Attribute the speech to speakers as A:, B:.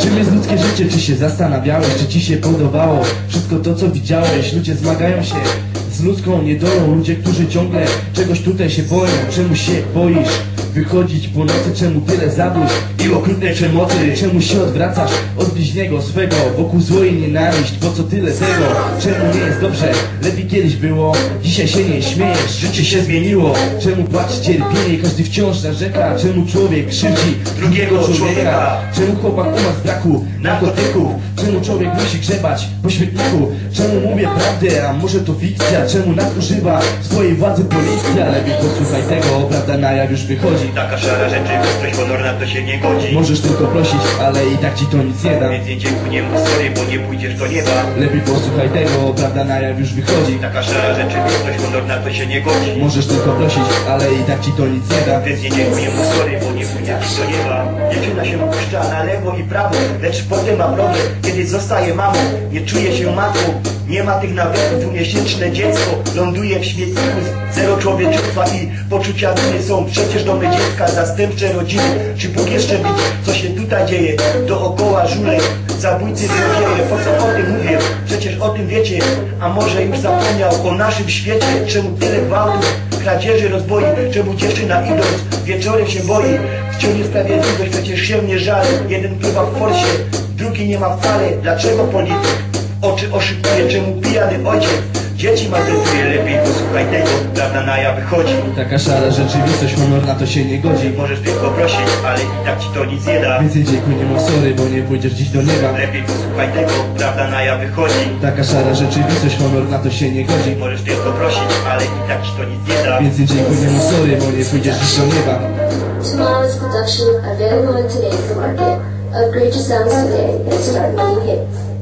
A: Czym jest ludzkie życie? Czy się zastanawiałeś? Czy ci się podobało? Wszystko to, co widziałeś Ludzie zmagają się z ludzką niedolą Ludzie, którzy ciągle czegoś tutaj się boją Czemu się boisz? Wychodzić po nocy, czemu tyle zabójstw i okrutnej przemocy? Czemu się odwracasz od bliźniego swego? Wokół zło i nienawiść, po co tyle tego? Czemu nie jest dobrze? Lepiej kiedyś było, dzisiaj się nie śmiejesz, życie się zmieniło Czemu płacz cierpienie, każdy wciąż narzeka? Czemu człowiek krzywdzi drugiego człowieka? Czemu chłopak umarł z braku narkotyków? Czemu człowiek musi grzebać po śmietniku? Czemu mówię prawdę, a może to fikcja? Czemu nadużywa swojej władzy policja? Lepiej posłuchaj tego, prawda na jaw już wychodzi
B: Taka szara rzeczywistość, honor na to się nie godzi.
A: Możesz tylko prosić, ale i tak ci to nic nie da.
B: Więc nie dziękuję nie mów sorry, bo nie pójdziesz do nieba.
A: Lepiej posłuchaj tego, prawda na jaw już wychodzi.
B: Taka szara rzeczywistość, honor na to się nie godzi.
A: Możesz tylko prosić, ale i tak ci to nic nie da.
B: Więc nie dziękuję mu sorry, bo nie pójdziesz do nieba. Dziewczyna się puszcza na lewo i prawo Lecz potem ma problem, kiedy zostaje mamą. Nie czuje się matką nie ma tych nawyków, dwumiesięczne dziecko ląduje w śmietniku Zero człowieczeństwa i poczucia winy są przecież domy dziecka, zastępcze rodziny Czy Bóg jeszcze widzi, co się tutaj dzieje? Dookoła żule, zabójcy złodzieje Po co o tym mówię? Przecież o tym wiecie A może już zapomniał o naszym świecie Czemu tyle gwałtów, kradzieży, rozboi Czemu dziewczyna idąc wieczorem się boi Wciąż niesprawiedliwość, przecież się nie żali Jeden pływa w forsie, drugi nie ma wcale Dlaczego polityk oczy oszukuje, czemu pijany ojciec dzieci maltretuje, lepiej posłuchaj tego, prawda na ja wychodzi.
A: Taka szara rzeczywistość, honor na to się nie godzi
B: Możesz tylko prosić, ale i tak ci to nic nie da.
A: Więcej dziękuję, nie mów sorry, bo nie pójdziesz dziś do nieba
B: Lepiej posłuchaj tego, prawda na ja wychodzi.
A: Taka szara rzeczywistość, honor na to się nie godzi
B: Możesz tylko prosić, ale i tak ci to nic nie da.
A: Więcej dziękuję, nie mów sorry, bo nie pójdziesz dziś do nieba
C: Tomorrow's production available in today's market. Upgrade your sounds today. It's